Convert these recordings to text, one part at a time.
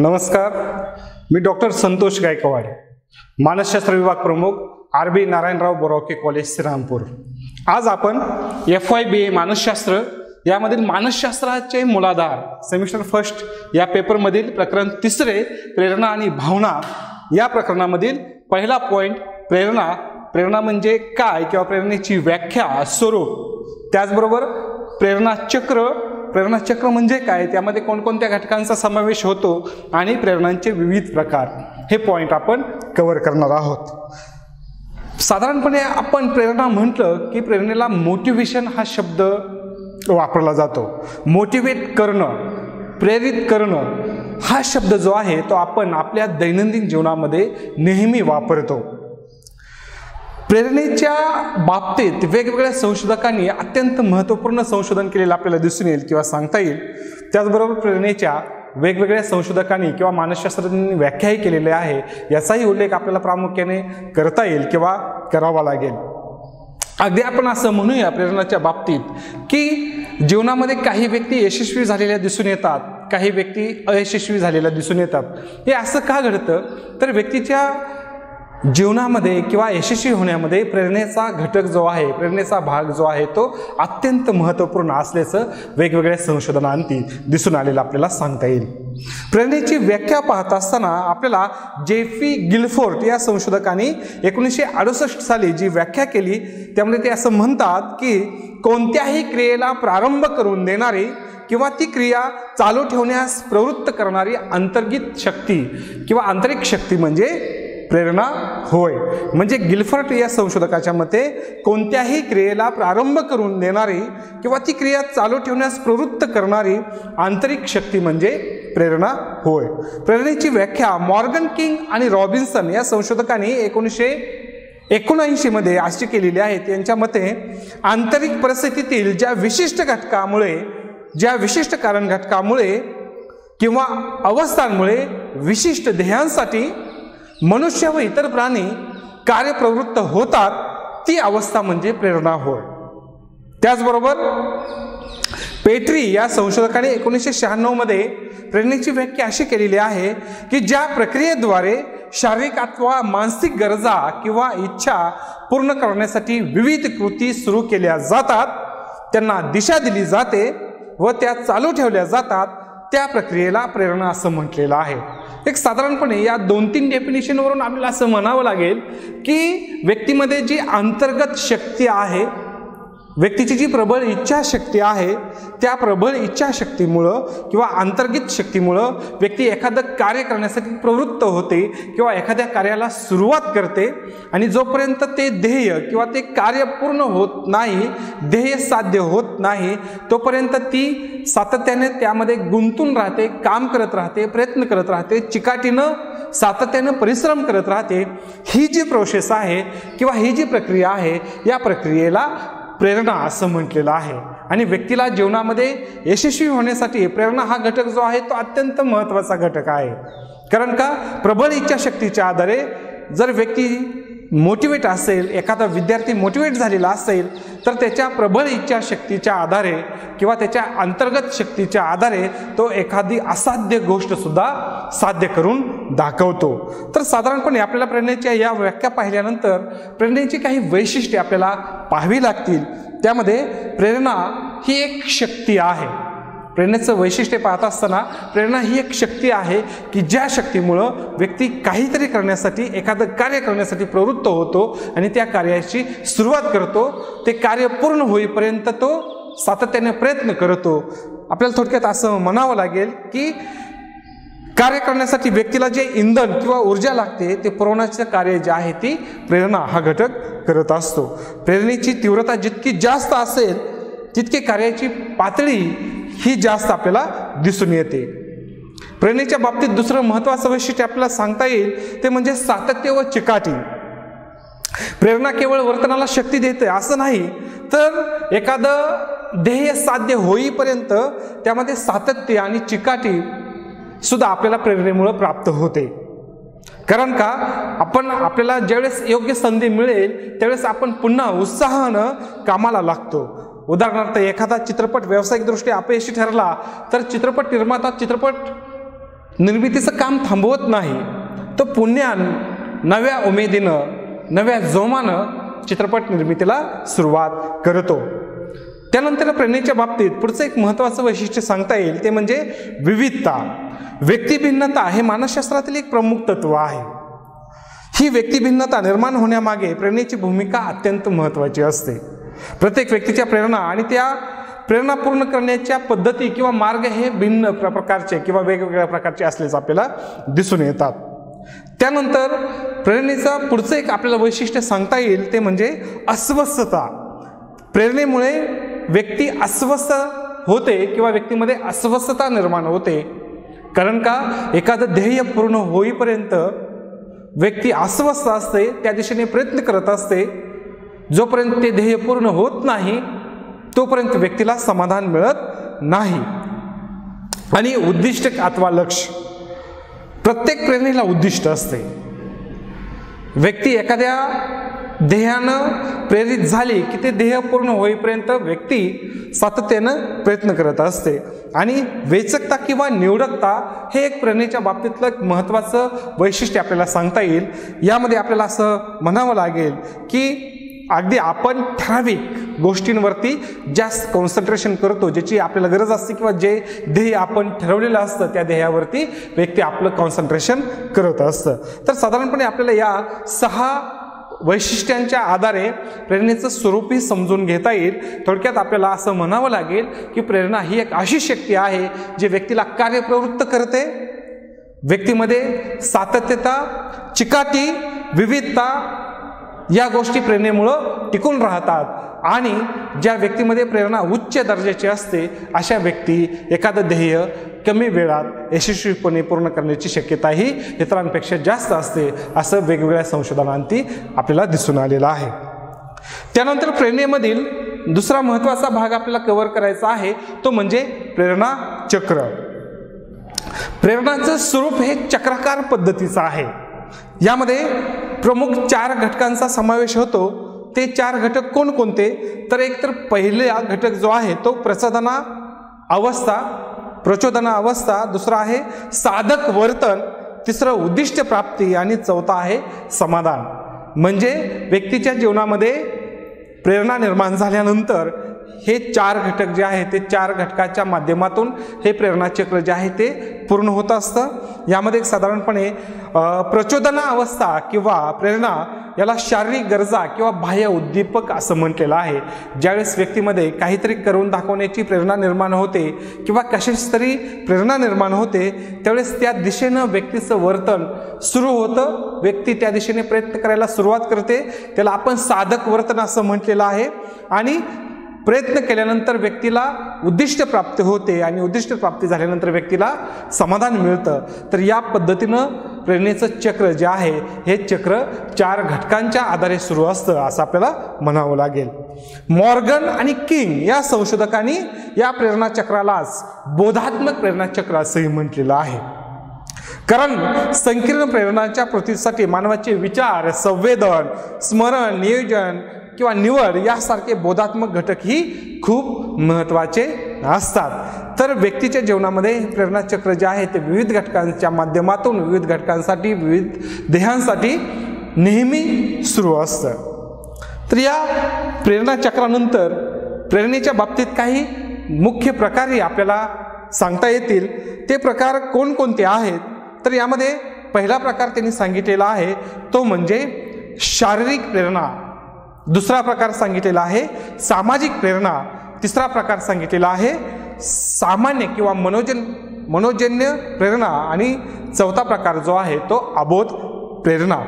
नमस्कार. मी डॉक्टर संतोष गायकवाड मानसशास्त्र विभाग प्रमुख R B Narayanrao Boravake college Shrirampur. आज आपण एफ वाय बी ए मानसशास्त्र यामधील मानसशास्त्राचे मूलाधार सेमिस्टर फर्स्ट या पेपरमधील प्रकरण तिसरे प्रेरणा आणि भावना या प्रकरणामधील पहिला पॉईंट प्रेरणा प्रेरणा म्हणजे काय किंवा प्रेरणेची व्याख्या स्वरूप. त्याचबरोबर प्रेरणा चक्र प्रेरणाचक्र म्हणजे काय? त्यामध्ये कोणकोणत्या घटकांचा समावेश होतो आणि प्रेरणांचे विविध प्रकार? हे पॉईंट आपण कव्हर करणार आहोत. साधारणपणे आपण प्रेरणा म्हटलं की प्रेरणेला मोटिवेशन हा शब्द वापरला जातो. मोटिवेट करणं प्रेरित करणं हा शब्द जो आहे तो आपण आपल्या दैनंदिन जीवनामध्ये नेहमी वापरतो. प्रेरणेच्या बाबतीत वेगवेगळ्या संशोधकांनी अत्यंत महत्त्वपूर्ण संशोधन केलेलं आपल्याला दिसून येईल किंवा सांगता येईल. त्याचबरोबर प्रेरणेच्या वेगवेगळ्या संशोधकांनी किंवा मानसशास्त्रज्ञांनी व्याख्याही केलेल्या आहे. याचाही उल्लेख आपल्याला प्रामुख्याने करता येईल किंवा करावा लागेल. अगदी आपण असं म्हणूया प्रेरणाच्या बाबतीत की जीवनामध्ये काही व्यक्ती यशस्वी झालेल्या दिसून येतात काही व्यक्ती अयशस्वी झालेल्या दिसून येतात. हे असं का घडतं? तर व्यक्तीच्या जीवनामध्ये किंवा यशस्वी होण्यामध्ये प्रेरणेचा घटक जो आहे प्रेरणेचा भाग जो आहे तो अत्यंत महत्त्वपूर्ण असल्याचं वेगवेगळ्या संशोधनांती दिसून आलेलं आपल्याला सांगता येईल. प्रेरणेची व्याख्या पाहत असताना आपल्याला जेफी गिलफोर्ट या संशोधकांनी एकोणीसशे अडुसष्ट साली जी व्याख्या केली त्यामध्ये ते असं म्हणतात की कोणत्याही क्रियेला प्रारंभ करून देणारी किंवा ती क्रिया चालू ठेवण्यास प्रवृत्त करणारी अंतर्गित शक्ती किंवा आंतरिक शक्ती म्हणजे प्रेरणा होय. म्हणजे गिल्फर्ट या संशोधकाच्या मते कोणत्याही क्रियेला प्रारंभ करून देणारी किंवा ती क्रिया चालू ठेवण्यास प्रवृत्त करणारी आंतरिक शक्ती म्हणजे प्रेरणा होय. प्रेरणेची व्याख्या मॉर्गन किंग आणि रॉबिन्सन या संशोधकांनी एकोणीसशे एकोणऐंशीमध्ये अशी केलेली आहे. त्यांच्या मते आंतरिक परिस्थितीतील ज्या विशिष्ट घटकामुळे ज्या विशिष्ट कारण घटकामुळे किंवा अवस्थांमुळे विशिष्ट ध्येयांसाठी मनुष्य व इतर प्राणी कार्यप्रवृत्त होतात ती अवस्था म्हणजे प्रेरणा होय. त्याचबरोबर पेट्री या संशोधकाने एकोणीसशे शहाण्णवमध्ये प्रेरणेची व्याख्या अशी केलेली आहे की ज्या प्रक्रियेद्वारे शारीरिक अथवा मानसिक गरजा किंवा इच्छा पूर्ण करण्यासाठी विविध कृती सुरू केल्या जातात त्यांना दिशा दिली जाते व त्या चालू ठेवल्या जातात त्या प्रक्रियेला प्रेरणा असं म्हटलेलं आहे. एक साधारणपणे या दोन तीन डेफिनेशनवरून आपल्याला असं म्हणावं लागेल की व्यक्तीमध्ये जी अंतर्गत शक्ती आहे व्यक्तीची जी प्रबळ इच्छाशक्ती आहे त्या प्रबळ इच्छाशक्तीमुळं किंवा अंतर्गित शक्तीमुळं व्यक्ती एखादं कार्य करण्यासाठी प्रवृत्त होते किंवा एखाद्या कार्याला सुरुवात करते आणि जोपर्यंत ते ध्येय किंवा ते कार्य पूर्ण होत नाही ध्येय साध्य होत नाही तोपर्यंत ती सातत्याने त्यामध्ये गुंतून राहते काम करत राहते प्रयत्न करत राहते चिकाटीनं सातत्यानं परिश्रम करत राहते. ही जी प्रोसेस आहे किंवा ही जी प्रक्रिया आहे या प्रक्रियेला प्रेरणा असं म्हटलेलं आहे. आणि व्यक्तीला जीवनामध्ये यशस्वी होण्यासाठी प्रेरणा हा घटक जो आहे तो अत्यंत महत्त्वाचा घटक आहे. कारण का? प्रबळ इच्छाशक्तीच्या आधारे जर व्यक्ती मोटिवेट असेल एखादा विद्यार्थी मोटिवेट झालेला असेल तर त्याच्या प्रबळ इच्छाशक्तीच्या आधारे किंवा त्याच्या अंतर्गत शक्तीच्या आधारे तो एखादी असाध्य गोष्टसुद्धा साध्य करून दाखवतो. तर साधारणपणे आपल्याला प्रेरणेच्या या व्याख्या पाहिल्यानंतर प्रेरणेची काही वैशिष्ट्ये आपल्याला पाहावी लागतील. त्यामध्ये प्रेरणा ही एक शक्ती आहे. प्रेरणेचं वैशिष्ट्य पाहत असताना प्रेरणा ही एक शक्ती आहे की ज्या शक्तीमुळं व्यक्ती काहीतरी करण्यासाठी एखादं कार्य करण्यासाठी प्रवृत्त होतो आणि त्या कार्याची सुरुवात करतो ते कार्य पूर्ण होईपर्यंत तो सातत्याने प्रयत्न करतो. आपल्याला थोडक्यात असं म्हणावं लागेल की कार्य करण्यासाठी व्यक्तीला जे इंधन किंवा ऊर्जा लागते ते पुरवण्याचं कार्य जे आहे ती प्रेरणा हा घटक करत असतो. प्रेरणेची तीव्रता जितकी जास्त असेल तितके कार्याची पातळी ही जास्त आपल्याला दिसून येते. प्रेरणेच्या बाबतीत दुसरं महत्त्वाचं वैशिष्ट्य आपल्याला सांगता येईल ते म्हणजे सातत्य व चिकाटी. प्रेरणा केवळ वर्तनाला शक्ती देते असं नाही तर एखादं ध्येय साध्य होईपर्यंत त्यामध्ये सातत्य आणि चिकाटी सुद्धा आपल्याला प्रेरणेमुळं प्राप्त होते. कारण का आपण आपल्याला ज्यावेळेस योग्य संधी मिळेल त्यावेळेस आपण पुन्हा उत्साहानं कामाला लागतो. उदाहरणार्थ एखादा चित्रपट व्यावसायिकदृष्ट्या अपयशी ठरला तर चित्रपट निर्माता चित्रपट निर्मितीचं काम थांबवत नाही. तो पुण्यान नव्या उमेदीनं नव्या जोमानं चित्रपट निर्मितीला सुरुवात करतो. त्यानंतर प्रेरणेच्या बाबतीत पुढचं एक महत्त्वाचं वैशिष्ट्य सांगता येईल ते म्हणजे विविधता. व्यक्तिभिन्नता हे मानसशास्त्रातील एक प्रमुख तत्व आहे. ही व्यक्तिभिन्नता निर्माण होण्यामागे प्रेरणेची भूमिका अत्यंत महत्त्वाची असते. प्रत्येक व्यक्तीच्या प्रेरणा आणि त्या प्रेरणा पूर्ण करण्याच्या पद्धती किंवा मार्ग हे भिन्न प्रकारचे किंवा वेगवेगळ्या प्रकारचे असल्याचं आपल्याला दिसून येतात. त्यानंतर प्रेरणेचं पुढचं एक आपल्याला वैशिष्ट्य सांगता येईल ते म्हणजे अस्वस्थता. प्रेरणेमुळे व्यक्ती अस्वस्थ होते किंवा व्यक्तीमध्ये अस्वस्थता निर्माण होते. कारण का? एखादं ध्येय पूर्ण होईपर्यंत व्यक्ती अस्वस्थ असते त्या दिशेने प्रयत्न करत असते जोपर्यंत ते ध्येय पूर्ण होत नाही तोपर्यंत व्यक्तीला समाधान मिळत नाही. आणि उद्दिष्ट अथवा लक्ष प्रत्येक प्रेरणेला उद्दिष्ट असते. व्यक्ती एखाद्या ध्येयानं प्रेरित झाली की ते ध्येय पूर्ण होईपर्यंत व्यक्ती सातत्यानं प्रयत्न करत असते. आणि वेचकता किंवा निवडकता हे एक प्रेरणेच्या बाबतीतलं एक महत्त्वाचं वैशिष्ट्य आपल्याला सांगता येईल. यामध्ये आपल्याला असं म्हणावं लागेल की अगदी आपण ठराविक गोष्टींवरती जास्त कॉन्सन्ट्रेशन करतो ज्याची आपल्याला गरज असते किंवा जे ध्येय आपण ठरवलेलं असतं त्या ध्येयावरती व्यक्ती आपलं कॉन्सन्ट्रेशन करत असतं. तर साधारणपणे आपल्याला या सहा वैशिष्ट्यांच्या आधारे प्रेरणेचं स्वरूपही समजून घेता येईल. थोडक्यात आपल्याला असं म्हणावं लागेल की प्रेरणा ही एक अशी शक्ती आहे जी व्यक्तीला कार्यप्रवृत्त करते. व्यक्तीमध्ये सातत्यता चिकाटी विविधता या गोष्टी प्रेरणेमुळं टिकून राहतात. आणि ज्या व्यक्तीमध्ये प्रेरणा उच्च दर्जाची असते अशा व्यक्ती एखादं ध्येय कमी वेळात यशस्वीपणे पूर्ण करण्याची शक्यताही इतरांपेक्षा जास्त असते असं वेगवेगळ्या संशोधनांती आपल्याला दिसून आलेलं आहे. त्यानंतर प्रेरणेमधील दुसरा महत्त्वाचा भाग आपल्याला कव्हर करायचा आहे तो म्हणजे प्रेरणा चक्र. प्रेरणाचं स्वरूप हे चक्राकार पद्धतीचं आहे. यामध्ये प्रमुख चार घटकांचा समावेश होतो. ते चार घटक कोणकोणते? तर एक तर पहिला घटक जो आहे तो प्रसादना अवस्था प्रचोदना अवस्था दुसरा आहे साधक वर्तन तिसरं उद्दिष्ट प्राप्ती आणि चौथा आहे समाधान. म्हणजे व्यक्तीच्या जीवनामध्ये प्रेरणा निर्माण झाल्यानंतर हे चार घटक जे आहे ते चार घटकाच्या माध्यमातून हे प्रेरणाचक्र जे आहे ते पूर्ण होत असतं. यामध्ये साधारणपणे प्रचोदना अवस्था किंवा प्रेरणा याला शारीरिक गरजा किंवा बाह्य उद्दीपक असं म्हटलेलं आहे. ज्यावेळेस व्यक्तीमध्ये काहीतरी करून दाखवण्याची प्रेरणा निर्माण होते किंवा कशाच तरी प्रेरणा निर्माण होते त्यावेळेस त्या दिशेनं व्यक्तीचं वर्तन सुरू होतं. व्यक्ती त्या दिशेने प्रयत्न करायला सुरुवात करते. त्याला आपण साधक वर्तन असं म्हटलेलं आहे. आणि प्रयत्न केल्यानंतर व्यक्तीला उद्दिष्ट प्राप्त होते आणि उद्दिष्ट प्राप्ती झाल्यानंतर व्यक्तीला समाधान मिळतं. तर या पद्धतीनं प्रेरणेचं चक्र जे आहे हे चक्र चार घटकांच्या आधारे सुरू असतं असं आपल्याला म्हणावं लागेल. मॉर्गन आणि किंग या संशोधकांनी या प्रेरणा चक्रालाच बोधात्मक प्रेरणा चक्र असंही म्हटलेलं आहे. कारण संकीर्ण प्रेरणाच्या प्रतीसाठी मानवाचे विचार संवेदन स्मरण नियोजन किंवा निवड यासारखे बोधात्मक घटकही खूप महत्त्वाचे असतात. तर व्यक्तीच्या जीवनामध्ये प्रेरणाचक्र जे आहे ते विविध घटकांच्या माध्यमातून विविध घटकांसाठी विविध देहांसाठी नेहमी सुरू असतं. तर या प्रेरणाचक्रानंतर प्रेरणेच्या बाबतीत काही मुख्य प्रकारही आपल्याला सांगता येतील. ते प्रकार कोणकोणते आहेत? तर यामध्ये पहिला प्रकार त्यांनी सांगितलेला आहे तो म्हणजे शारीरिक प्रेरणा. दुसरा प्रकार सांगितलेला आहे सामाजिक प्रेरणा. तिसरा प्रकार सांगितलेला आहे सामान्य किंवा मनोजन मनोजन्य प्रेरणा. आणि चौथा प्रकार जो आहे तो अबोध प्रेरणा.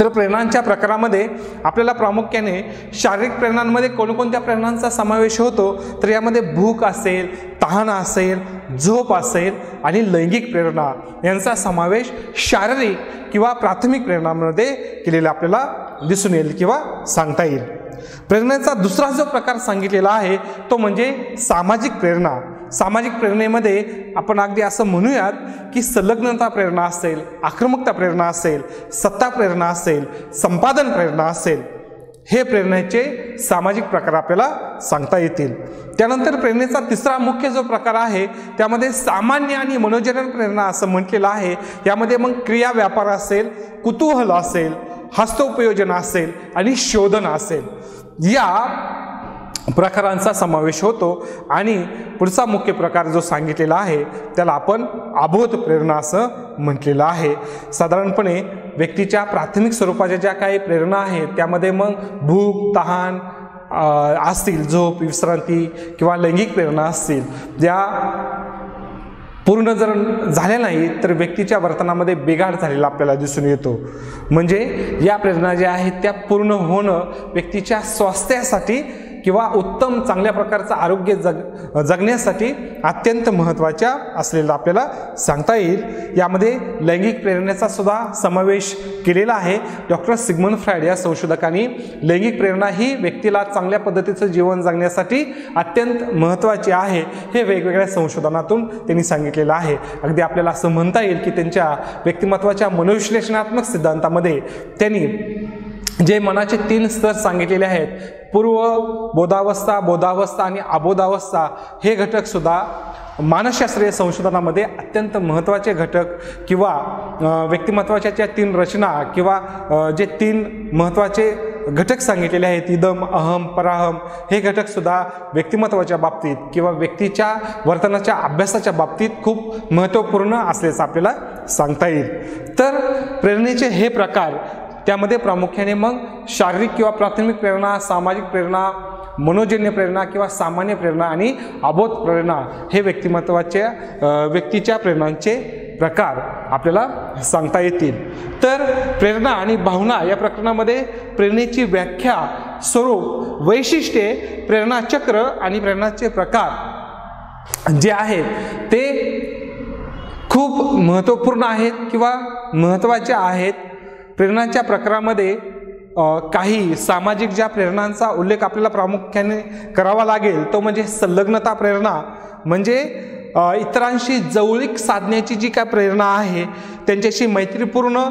तर प्रेरणांच्या प्रकारामध्ये आपल्याला प्रामुख्याने शारीरिक प्रेरणांमध्ये कोणकोणत्या प्रेरणांचा समावेश होतो? तर यामध्ये भूक असेल तहान असेल झोप असेल आणि लैंगिक प्रेरणा यांचा समावेश शारीरिक किंवा प्राथमिक प्रेरणामध्ये केलेला आपल्याला दिसून येईल किंवा सांगता येईल. प्रेरणेचा दुसरा जो प्रकार सांगितलेला आहे तो म्हणजे सामाजिक प्रेरणा. सामाजिक प्रेरणेमध्ये आपण अगदी असं म्हणूयात की संलग्नता प्रेरणा असेल आक्रमकता प्रेरणा असेल सत्ता प्रेरणा असेल संपादन प्रेरणा असेल हे प्रेरणेचे सामाजिक प्रकार आपल्याला सांगता येतील. त्यानंतर प्रेरणेचा तिसरा मुख्य जो प्रकार आहे त्यामध्ये सामान्य आणि मनोजनन प्रेरणा असं म्हटलेलं आहे. यामध्ये मग क्रिया व्यापार असेल कुतूहल असेल हस्तोपयोजन असेल आणि शोधन असेल. या प्रकारांचा समावेश होतो आणि पुढचा मुख्य प्रकार जो सांगितलेला आहे त्याला आपण अबोध प्रेरणा असं म्हटलेलं आहे. साधारणपणे व्यक्तीच्या प्राथमिक स्वरूपाच्या ज्या काही प्रेरणा आहेत त्यामध्ये मग भूक तहान असतील झोप विश्रांती किंवा लैंगिक प्रेरणा असतील ज्या पूर्ण जर झाल्या नाही तर व्यक्तीच्या वर्तनामध्ये बिघाड झालेला आपल्याला दिसून येतो. म्हणजे या प्रेरणा ज्या आहेत त्या पूर्ण होणं व्यक्तीच्या स्वास्थ्यासाठी किंवा उत्तम चांगल्या प्रकारचं आरोग्य जग जगण्यासाठी अत्यंत महत्त्वाच्या असलेलं आपल्याला सांगता येईल. यामध्ये लैंगिक प्रेरणेचा सुद्धा समावेश केलेला आहे. डॉक्टर सिग्मन फ्रायड या संशोधकांनी लैंगिक प्रेरणा ही व्यक्तीला चांगल्या पद्धतीचं जीवन जगण्यासाठी अत्यंत महत्त्वाची आहे. हे वेगवेगळ्या संशोधनातून त्यांनी सांगितलेलं आहे. अगदी आपल्याला असं म्हणता येईल की त्यांच्या व्यक्तिमत्वाच्या मनोविश्लेषणात्मक सिद्धांतामध्ये त्यांनी जे मनाचे तीन स्तर सांगितलेले आहेत पूर्व बोधावस्था बोधावस्था आणि अबोधावस्था हे घटक सुद्धा मानसशास्त्रीय संशोधनामध्ये अत्यंत महत्त्वाचे घटक किंवा व्यक्तिमत्वाच्या ज्या तीन रचना किंवा जे तीन महत्त्वाचे घटक सांगितलेले आहेत इदम अहम पराहम हे घटकसुद्धा व्यक्तिमत्वाच्या बाबतीत किंवा व्यक्तीच्या वर्तनाच्या अभ्यासाच्या बाबतीत खूप महत्त्वपूर्ण असल्याचं आपल्याला सांगता येईल. तर प्रेरणेचे हे प्रकार त्यामध्ये प्रामुख्याने मग शारीरिक किंवा प्राथमिक प्रेरणा सामाजिक प्रेरणा मनोजन्य प्रेरणा किंवा सामान्य प्रेरणा आणि अबोध प्रेरणा हे व्यक्तिमत्वाच्या व्यक्तीच्या प्रेरणांचे प्रकार आपल्याला सांगता येतील. तर प्रेरणा आणि भावना या प्रकरणामध्ये प्रेरणेची व्याख्या स्वरूप वैशिष्ट्ये प्रेरणाचक्र आणि प्रेरणाचे प्रकार जे आहेत ते खूप महत्त्वपूर्ण आहेत किंवा महत्त्वाचे आहेत. प्रेरणाच्या प्रकारामध्ये काही सामाजिक ज्या प्रेरणांचा उल्लेख आपल्याला प्रामुख्याने करावा लागेल तो म्हणजे संलग्नता प्रेरणा. म्हणजे इतरांशी जवळीक साधण्याची जी काय प्रेरणा आहे त्यांच्याशी मैत्रीपूर्ण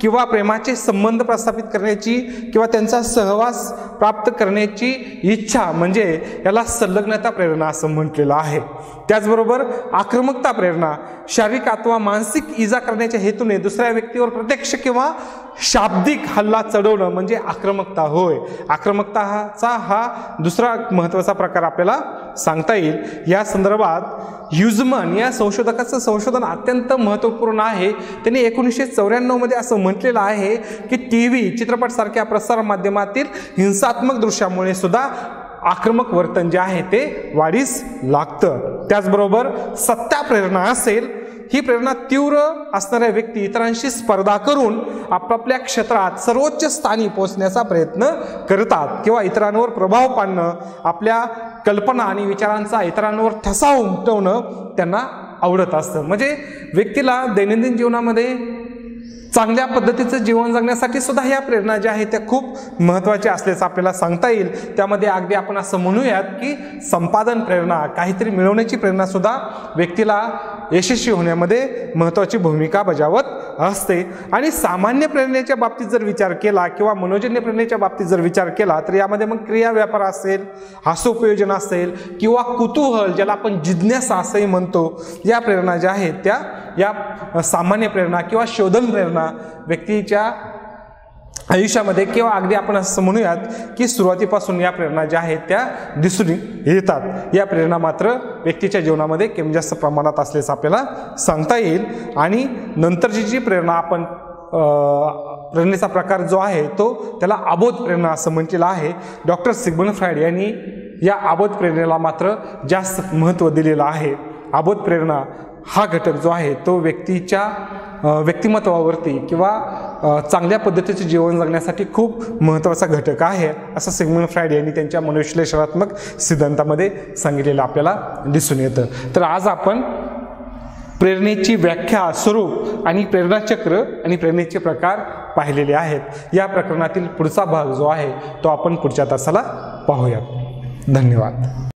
किंवा प्रेमाचे संबंध प्रस्थापित करण्याची किंवा त्यांचा सहवास प्राप्त करण्याची इच्छा म्हणजे याला संलग्नता प्रेरणा असं म्हटलेलं आहे. त्याचबरोबर आक्रमकता प्रेरणा शारीरिक अथवा मानसिक इजा करण्याच्या हेतूने दुसऱ्या व्यक्तीवर प्रत्यक्ष किंवा शाब्दिक हल्ला चढवणं म्हणजे आक्रमकता होय. आक्रमकताचा हा दुसरा महत्त्वाचा प्रकार आपल्याला सांगता येईल. या संदर्भात युजमन या संशोधकाचं संशोधन अत्यंत महत्त्वपूर्ण आहे. त्यांनी एकोणीसशे चौऱ्याण्णवमध्ये असं म्हटलेलं आहे की टी व्ही चित्रपटसारख्या प्रसारमाध्यमातील हिंसात्मक दृश्यामुळे सुद्धा आक्रमक वर्तन जे आहे ते वाढीस लागतं. त्याचबरोबर सत्ता प्रेरणा असेल ही प्रेरणा तीव्र असणाऱ्या व्यक्ती इतरांशी स्पर्धा करून आपापल्या क्षेत्रात सर्वोच्च स्थानी पोहोचण्याचा प्रयत्न करतात किंवा इतरांवर प्रभाव पाडणं आपल्या कल्पना आणि विचारांचा इतरांवर ठसा उमटवणं त्यांना आवडत असतं. म्हणजे व्यक्तीला दैनंदिन जीवनामध्ये चांगल्या पद्धतीचं जीवन जगण्यासाठी सुद्धा ह्या प्रेरणा ज्या आहेत त्या खूप महत्त्वाच्या असल्याचं आपल्याला सांगता येईल. त्यामध्ये अगदी आपण असं म्हणूयात की संपादन प्रेरणा काहीतरी मिळवण्याची प्रेरणा सुद्धा व्यक्तीला यशस्वी होण्यामध्ये महत्त्वाची भूमिका बजावत असते. आणि सामान्य प्रेरणेच्या बाबतीत जर विचार केला किंवा मनोजन्य प्रेरणेच्या बाबतीत जर विचार केला तर यामध्ये मग क्रिया व्यापार असेल हास्योपयोजन असेल किंवा कुतूहल ज्याला आपण जिज्ञासा असंही म्हणतो या प्रेरणा ज्या आहेत त्या या सामान्य प्रेरणा किंवा शोधन प्रेरणा व्यक्तीच्या आयुष्यामध्ये किंवा अगदी आपण असं म्हणूयात की सुरुवातीपासून या प्रेरणा ज्या आहेत त्या दिसून येतात. या प्रेरणा मात्र व्यक्तीच्या जीवनामध्ये कमी जास्त प्रमाणात असल्याचं आपल्याला सांगता येईल. आणि नंतरची जी प्रेरणा आपण प्रेरणेचा प्रकार जो आहे तो त्याला अबोध प्रेरणा असं म्हटलेलं आहे. डॉक्टर सिग्मन फ्रायड यांनी या अबोध प्रेरणेला मात्र जास्त महत्त्व दिलेलं आहे. अबोध प्रेरणा हा घटक जो आहे तो व्यक्तीच्या व्यक्तिमत्वावरती किंवा चांगल्या पद्धतीचे जीवन जगण्यासाठी खूप महत्त्वाचा घटक आहे असं सिग्मन फ्रायड यांनी त्यांच्या मनोविश्लेषणात्मक सिद्धांतामध्ये सांगितलेलं आपल्याला दिसून येतं. तर आज आपण प्रेरणेची व्याख्या स्वरूप आणि प्रेरणाचक्र आणि प्रेरणेचे प्रकार पाहिलेले आहेत. या प्रकरणातील पुढचा भाग जो आहे तो आपण पुढच्या तासाला पाहूयात. धन्यवाद.